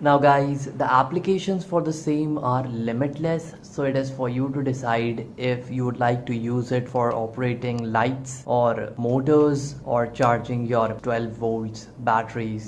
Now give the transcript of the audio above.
Now guys, the applications for the same are limitless so it is for you to decide if you would like to use it for operating lights or motors or charging your 12 volts batteries.